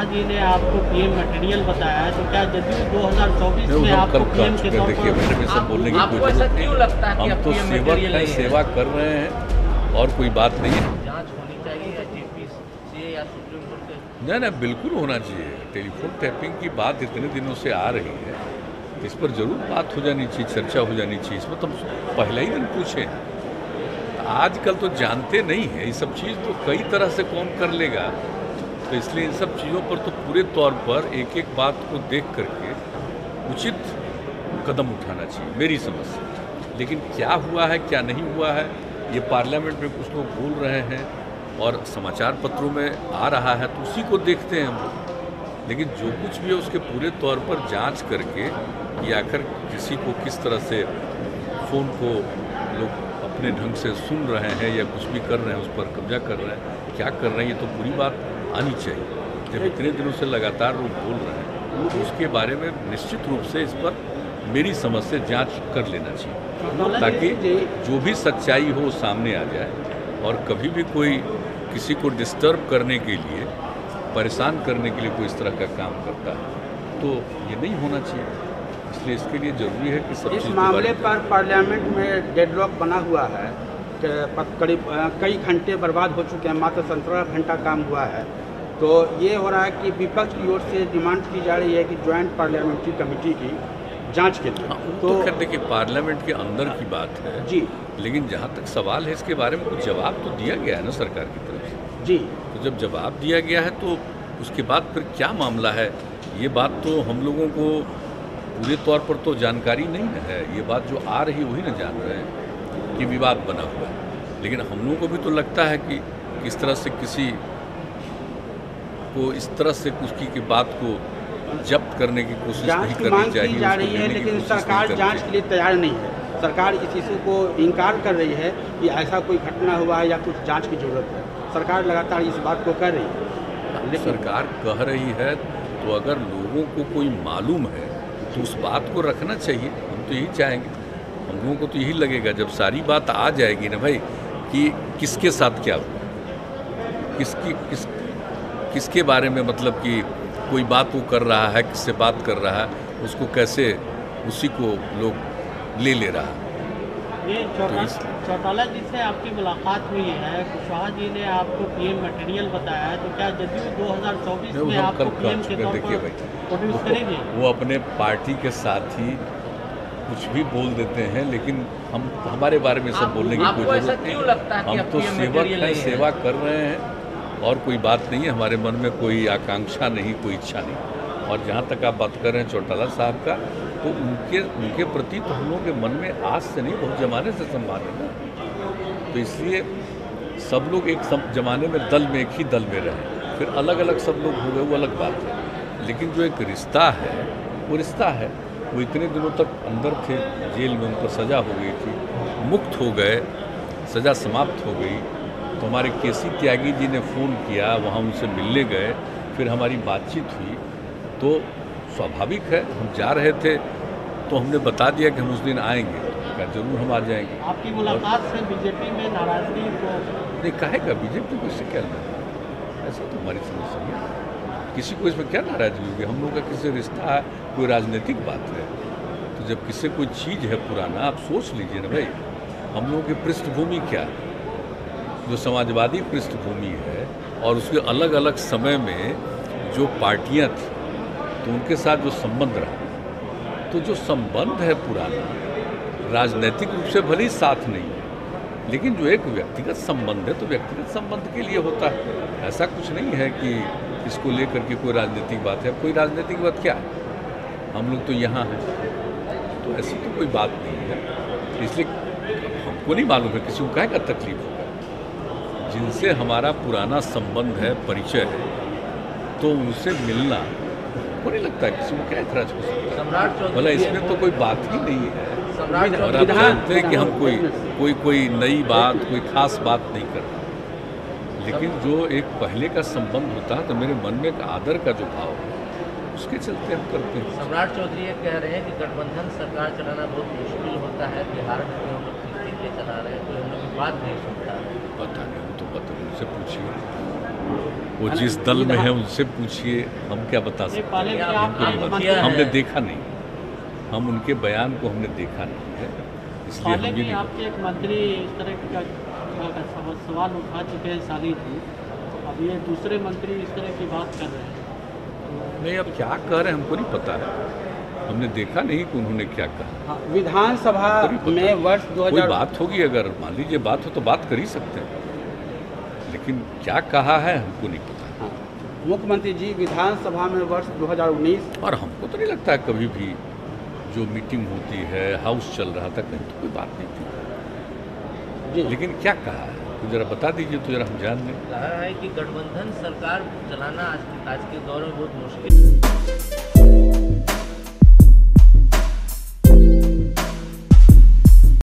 कुशवाहा जी ने आपको PM material बताया है तो क्या जदयू 2024 नहीं, में आपको पीएम के तौर देखिए पर मेरे में बोलने की क्यों लगता है कि हम तो सेवक हैं? सेवा कर रहे हैं और कोई बात नहीं है। जाँच होनी चाहिए या जेपीसी या सुप्रीम कोर्ट के? नहीं नहीं बिल्कुल होना चाहिए। टेलीफोन टैपिंग की बात इतने दिनों से आ रही है इस पर ज़रूर बात हो जानी चाहिए चर्चा हो जानी चाहिए। इसमें तो पहले ही दिन पूछे आजकल तो जानते नहीं है ये सब चीज़ तो कई तरह से कौन कर लेगा। तो इसलिए इन सब चीज़ों पर तो पूरे तौर पर एक एक बात को देख करके उचित कदम उठाना चाहिए, मेरी समझ से। लेकिन क्या हुआ है, क्या नहीं हुआ है, ये पार्लियामेंट में कुछ लोग बोल रहे हैं और समाचार पत्रों में आ रहा है तो उसी को देखते हैं हम लोग। लेकिन जो कुछ भी है, उसके पूरे तौर पर जाँच करके कि आखिर किसी को किस तरह से फ़ोन को लोग अपने ढंग से सुन रहे हैं या कुछ भी कर रहे हैं, उस पर कब्जा कर रहे हैं, क्या कर रहे हैं, ये तो पूरी बात आनी चाहिए। जब इतने दिनों से लगातार लोग बोल रहे हैं तो उसके बारे में निश्चित रूप से इस पर मेरी समझ से जाँच कर लेना चाहिए। ताकि जो। भी सच्चाई हो वो सामने आ जाए और कभी भी कोई किसी को डिस्टर्ब करने के लिए परेशान करने के लिए कोई इस तरह का काम करता है तो ये नहीं होना चाहिए। इसलिए इसके लिए ज़रूरी है कि सब इस मामले पर पार्लियामेंट में डेडलॉक बना हुआ है। करीब कई घंटे बर्बाद हो चुके हैं मात्र सत्रह घंटा काम हुआ है। तो ये हो रहा है कि विपक्ष की ओर से डिमांड की जा रही है कि ज्वाइंट पार्लियामेंट्री कमेटी की जाँच के लिए। हाँ, वो तो खैर देखिए पार्लियामेंट के अंदर की बात है जी। लेकिन जहाँ तक सवाल है इसके बारे में कुछ जवाब तो दिया गया है ना सरकार की तरफ़ से? जी। तो जब जवाब दिया गया है तो उसके बाद फिर क्या मामला है? ये बात तो हम लोगों को पूरे तौर पर तो जानकारी नहीं है। ये बात जो आ रही वही ना जान रहे हैं। कि विवाद बना हुआ है। लेकिन हम लोगों को भी तो लगता है कि किस तरह से किसी को इस तरह से उसकी की बात को जब्त करने की कोशिश नहीं की करनी चाहिए जा रही है लेकिन सरकार जाँच के लिए तैयार नहीं है। सरकार इस इशू को इनकार कर रही है कि ऐसा कोई घटना हुआ है या कुछ जाँच की ज़रूरत है। सरकार लगातार इस बात को कर रही है। सरकार कह रही है तो अगर लोगों को कोई मालूम है तो उस बात को रखना चाहिए। हम तो यही चाहेंगे। हम लोगों को तो यही लगेगा जब सारी बात आ जाएगी ना भाई कि किसके साथ क्या हुआ? किसकी किस किसके बारे में मतलब कि कोई बात वो कर रहा है किससे बात कर रहा है उसको कैसे उसी को लोग ले ले रहा है। ये तो चौटाला जी से आपकी मुलाकात हुई है कुशवाहा जी ने आपको पीएम मटेरियल बताया है तो क्या जदयू 2024 नहीं, वो में आपको पीएम के तौर पर भाई। प्रोड्यूस करेंगे? वो अपने पार्टी के साथ ही कुछ भी बोल देते हैं लेकिन हम हमारे बारे में सब बोलने की कोई ज़रूरत नहीं लगता है कि हम तो सेवक हैं? सेवा कर रहे हैं और कोई बात नहीं है हमारे मन में कोई आकांक्षा नहीं कोई इच्छा नहीं। और जहाँ तक आप बात कर रहे हैं चौटाला साहब का तो उनके उनके प्रति तो हम लोगों के मन में आज से नहीं बहुत जमाने से सम्मान है ना। तो इसलिए सब लोग एक सम, जमाने में दल में एक ही दल में रहे। फिर अलग अलग सब लोग हो गए वो अलग बात है। लेकिन जो एक रिश्ता है वो रिश्ता है। वो इतने दिनों तक अंदर थे जेल में उनको सज़ा हो गई थी मुक्त हो गए सज़ा समाप्त हो गई। तो हमारे केसी त्यागी जी ने फ़ोन किया वहाँ उनसे मिलने गए फिर हमारी बातचीत हुई। तो स्वाभाविक है हम जा रहे थे तो हमने बता दिया कि हम उस दिन आएँगे। क्या ज़रूर हम आ जाएँगे। आपकी मुलाकात से बीजेपी में नाराज़गी को नहीं कहेगा बीजेपी को इससे क्या ऐसा तो हमारी समस्या नहीं है। किसी को इसमें क्या नाराज़गी होगी? हम लोग का किसी रिश्ता है, कोई राजनीतिक बात है। तो जब किसी कोई चीज़ है पुराना, आप सोच लीजिए ना भाई, हम लोगों की पृष्ठभूमि क्या है? जो समाजवादी पृष्ठभूमि है और उसके अलग अलग समय में जो पार्टियाँ थी तो उनके साथ जो संबंध रहा। तो जो संबंध है पुराना, राजनीतिक रूप से भले ही साथ नहीं है, लेकिन जो एक व्यक्तिगत संबंध है तो व्यक्तिगत संबंध के लिए होता है। ऐसा कुछ नहीं है कि इसको लेकर के कोई राजनीतिक बात है? कोई राजनीतिक बात क्या? है हम लोग तो यहाँ हैं। तो ऐसी तो कोई बात नहीं है। इसलिए हमको नहीं मालूम है किसी को कहे का तकलीफ़ होगा। जिनसे हमारा पुराना संबंध है परिचय है तो उनसे मिलना को नहीं लगता किसी को क्या इतराज हो सकता है। भला इसमें तो कोई बात ही नहीं है। और आप जानते हैं कि हम कोई कोई कोई नई बात कोई खास बात नहीं करते लेकिन जो एक पहले का संबंध होता है तो मेरे मन में एक आदर का जो भाव है उसके चलते हम करते हैं। सम्राट चौधरी ये कह रहे हैं कि गठबंधन सरकार चलाना बहुत मुश्किल होता है बिहार में हम लोग चला रहे हैं कोई हम लोग की बात नहीं सुनता। पता नहीं वो तो पता नहीं उनसे पूछिए। वो जिस दल में है उनसे पूछिए हम क्या बता सकते हैं? है। हमने देखा नहीं। हम उनके बयान को हमने देखा नहीं है इसलिए हम भी नहीं आपके एक मंत्री इस तरह का का सव- सवाल उठा चुके हैं साली थी अब ये दूसरे मंत्री इस तरह की बात कर रहे हैं। नहीं अब क्या कह रहे हैं हमको नहीं पता है। हमने देखा नहीं कि उन्होंने क्या कहा। हाँ, विधानसभा में। वर्ष कोई 2000 बात होगी अगर मान लीजिए बात हो तो बात कर ही सकते हैं। लेकिन क्या कहा है हमको नहीं पता। हाँ, मुख्यमंत्री जी विधानसभा में वर्ष 2019 और हमको तो नहीं लगता है कभी भी जो मीटिंग होती है हाउस चल रहा था कहीं तो कोई बात नहीं थी। जी लेकिन क्या कहा है? तो जरा बता दीजिए तो जरा हम जान लें। कहा है कि गठबंधन सरकार चलाना आज आज के दौर में बहुत मुश्किल।